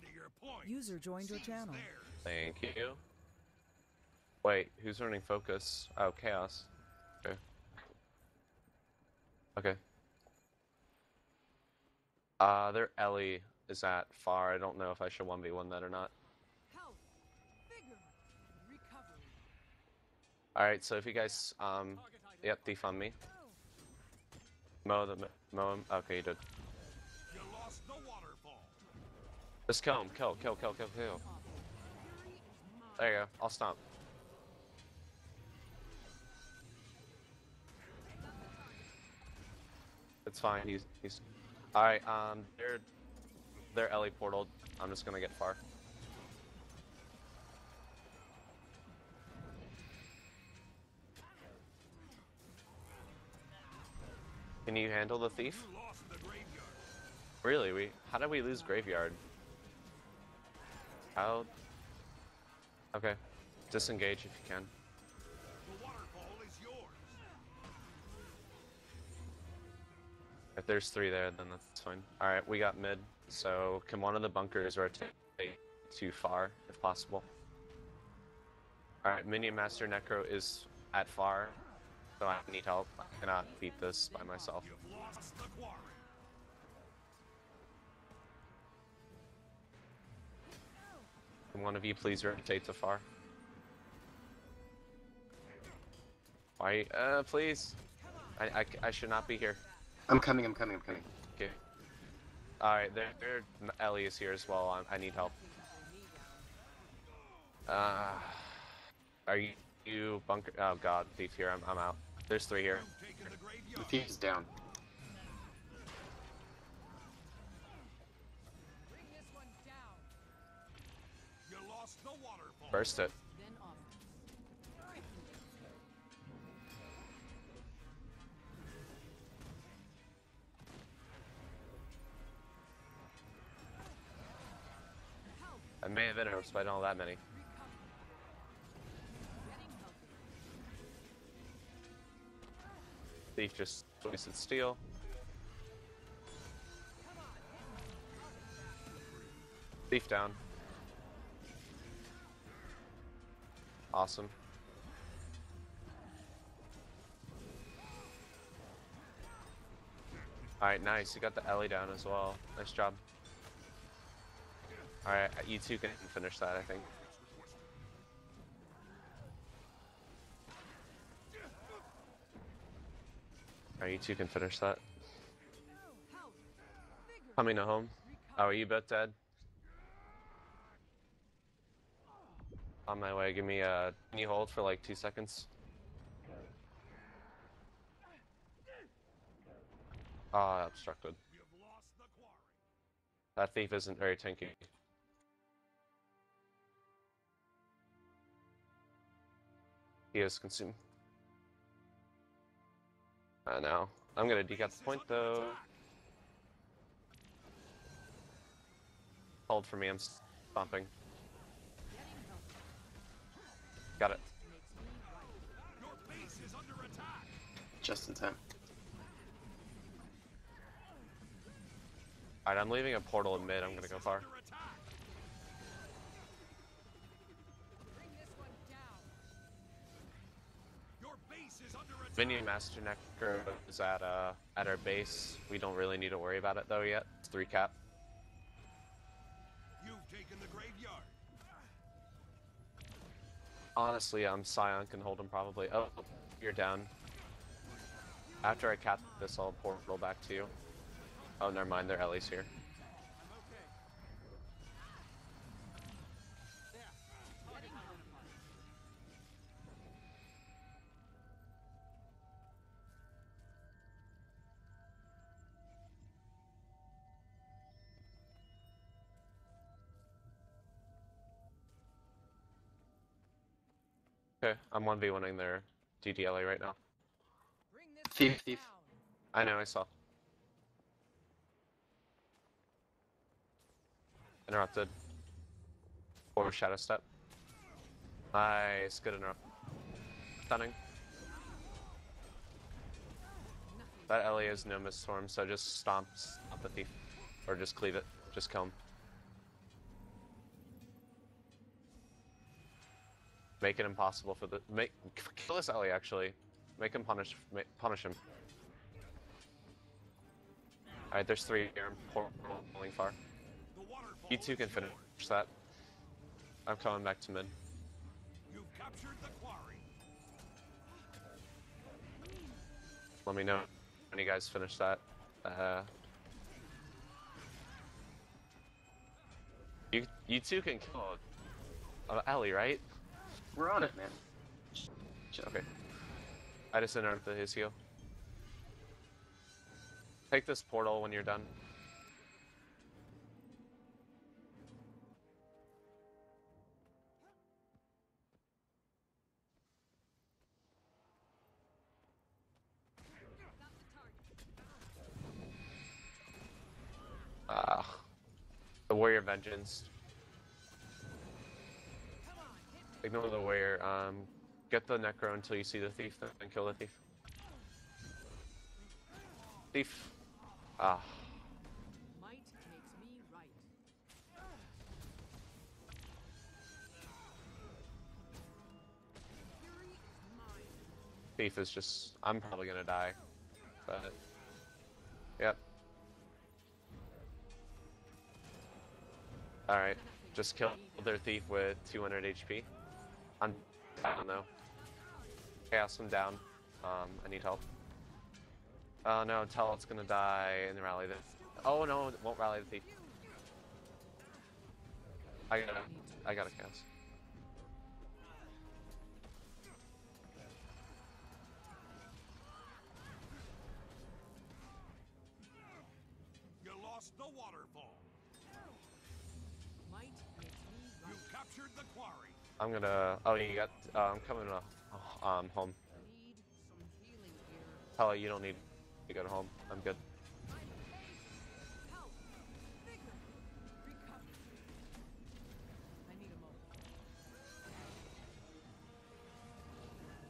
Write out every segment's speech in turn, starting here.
to your point. User joined your channel. Thank you. Wait, who's running focus? Oh, chaos. Okay. Okay. Uh, their Ellie is at far. I don't know if I should 1v1 that or not. Health, vigor, recovery. Alright, so if you guys, um, yep, defund me. Mow the, mow him. Okay, you did. Just kill him. Kill, kill, kill, kill, kill. There you go. I'll stomp. It's fine. He's he's. All right. Um, they're they're Ellie portaled. I'm just gonna get far. Can you handle the thief? Really? We? How did we lose graveyard? How? Okay. Disengage if you can. If there's three there, then that's fine. Alright, we got mid, so can one of the bunkers rotate too far, if possible? Alright, Minion Master Necro is at far, so I need help. I cannot beat this by myself. Can one of you please rotate to far? Why? Uh, please. I, I, I should not be here. I'm coming, I'm coming, I'm coming. Okay. Alright, there, there, Ellie is here as well. I, I need help. Uh, are you, you bunker? Oh god, thief here. I'm, I'm out. There's three here. The The graveyard. thief is down. Burst it. I may have interrupts, but I don't have that many. Thief just wasted steal. Thief down. Awesome. Alright, nice. You got the Ellie down as well. Nice job. Alright, you two can finish that, I think. Alright, you two can finish that. Coming to home. Oh, are you both dead? On my way. Give me a. Can you hold for like two seconds? Ah, obstructed. That thief isn't very tanky. He is consumed. I know. I'm gonna decap the point though. Hold for me, I'm stomping. Under it. Just in time. Alright, I'm leaving a portal in mid, I'm gonna go far. Under attack. Bring this one down. Your base is. Minion Master Necro is at uh at our base. We don't really need to worry about it though yet. It's three cap. Honestly, um Scion can hold him probably. Oh, you're down. After I cap this, I'll portal back to you. Oh, never mind. Their Ellie's here. Okay, I'm 1v1ing their DDLA right now. Bring Thief, thief. I know, I saw. Interrupted. Or Shadow Step. Nice, good interrupt. Stunning. That Ellie is no Storm, so just stomp, stomp the thief. Or just cleave it. Just kill him. Make it impossible for the make kill this Ellie actually. Make him punish ma punish him. All right, there's three here. I'm pulling far. You two can finish that. I'm coming back to mid. You've captured the quarry. Let me know when you guys finish that. Uh, you you two can kill uh, Ellie, right? We're on it, man. Okay. I just interrupted his heal. Take this portal when you're done. Ah, the warrior vengeance. Ignore the warrior. Um, get the necro until you see the thief, then kill the thief. Thief. Ah, Might makes me right. Fury is mine. thief is just. I'm probably gonna die, but. Yep. All right. Just kill their thief with 200 HP. Down though. Chaos, I'm down. Um, I need help. Oh no, tell it's gonna die and rally this. Oh no, it won't rally the thief. I gotta, I gotta chaos. I'm. Oh, you got. Uh, I'm coming uh, um home. Tell you don't need to go to home. I'm good.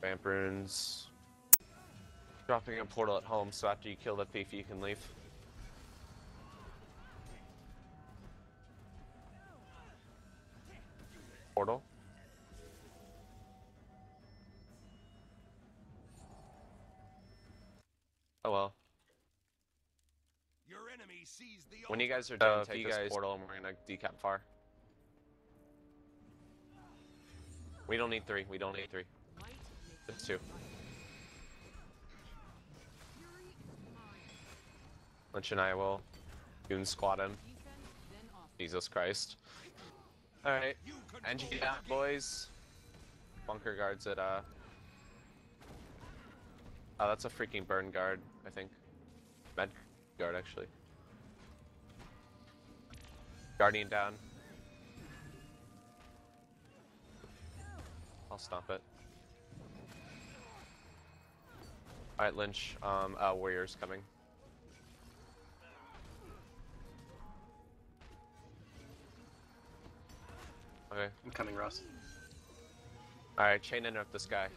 Vamp runes. Dropping a portal at home, so after you kill the thief, you can leave. Portal. Oh well. Your enemy sees the When you guys are done, if take this guys- portal and we're gonna decap far. We don't need three. We don't need three. Might makes It's two. right. Fury is mine. Lynch and I will goon squat him. Defense, then offense. Jesus Christ. Alright. You control NG the boys. Bunker guards at, uh. Oh, that's a freaking burn guard, I think. Med guard, actually. Guardian down. I'll stop it. Alright, Lynch. Um, uh, Warrior's coming. Okay. I'm coming, Ross. Alright, chain in up this guy.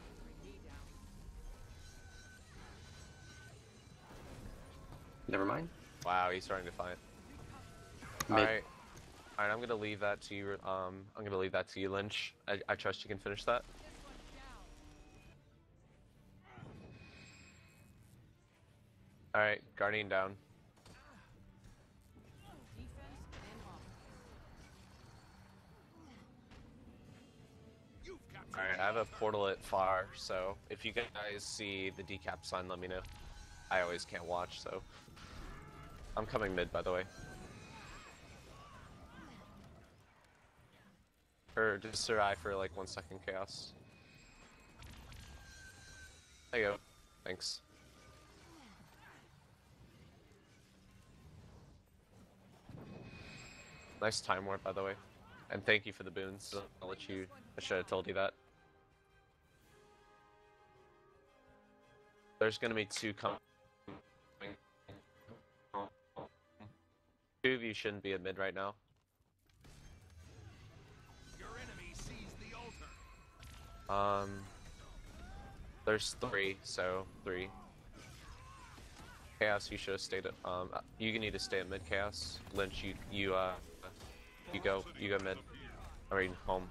Never mind. Wow, he's starting to fight. Alright. Alright, I'm gonna leave that to you. Um, I'm gonna leave that to you, Lynch. I, I trust you can finish that. Alright, Guardian down. Defense, then offense. You've captured Alright, I have a portal at far, so if you guys see the decap sign, let me know. I always can't watch, so. I'm coming mid, by the way. Or just survive for like one second chaos. There you go. Thanks. Nice time warp, by the way. And thank you for the boons. I'll let you. I should have told you that. There's gonna be two coming. Shouldn't be at mid right now. Your enemy sees the altar. Um, there's three, so three. Chaos, you should have stayed at. Um, you need to stay at mid. Chaos, Lynch, you you uh, you go you go mid. I mean home.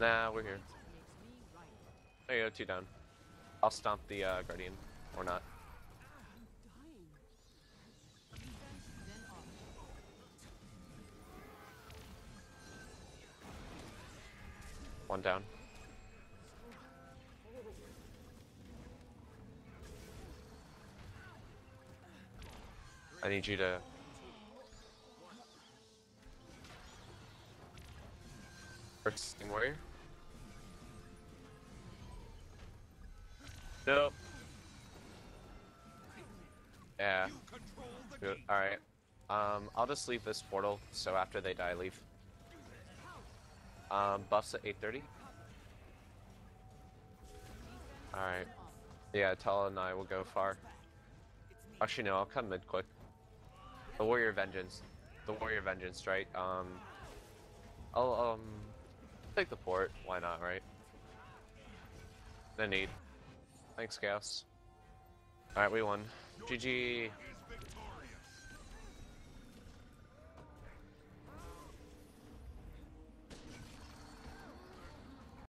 Nah, we're here. There you go, two down. I'll stomp the uh, guardian, or not. One down. I need you to. First Steam Warrior. Nope. Yeah. You control the Good. gate. All right. Um, I'll just leave this portal so after they die, leave. Um, buffs at 8:30. All right. Yeah, Tala and I will go far. Actually, no, I'll come mid quick. The Warrior Vengeance. The Warrior Vengeance, right? Um, I'll um take the port. Why not, right? No need. Thanks, Chaos. All right, we won. GG.